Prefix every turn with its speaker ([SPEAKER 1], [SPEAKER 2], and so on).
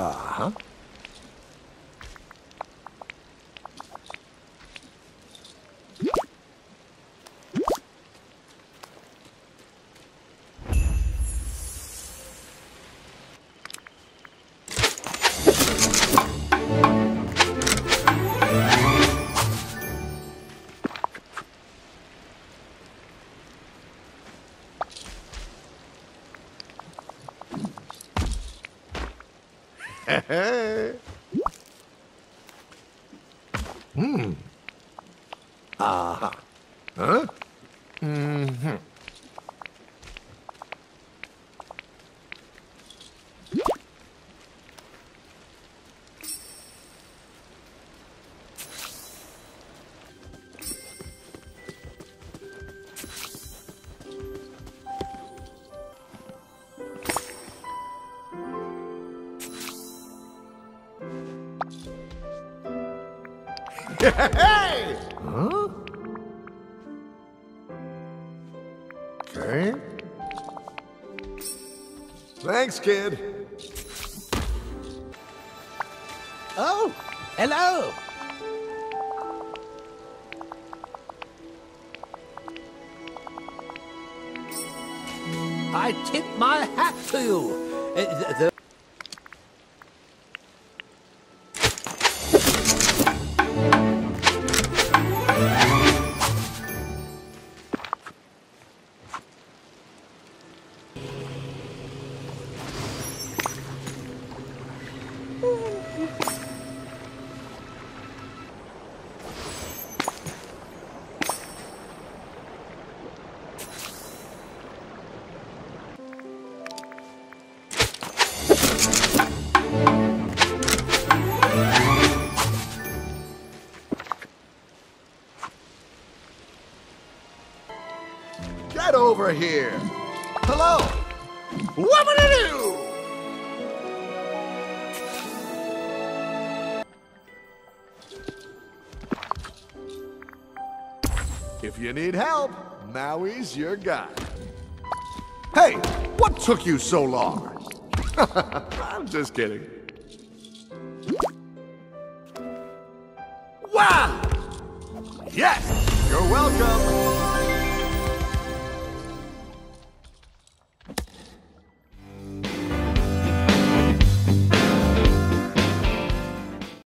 [SPEAKER 1] Uh-huh. 嘿 嘿嗯。啊嗯？Hey! Huh? Okay. Thanks, kid.
[SPEAKER 2] Oh, hello. I tip my hat to you. Uh,
[SPEAKER 1] Get over here. Hello. What would I do? If you need help, Maui's your guy. Hey, what took you so long? I'm just kidding. Wow! Yes, you're welcome.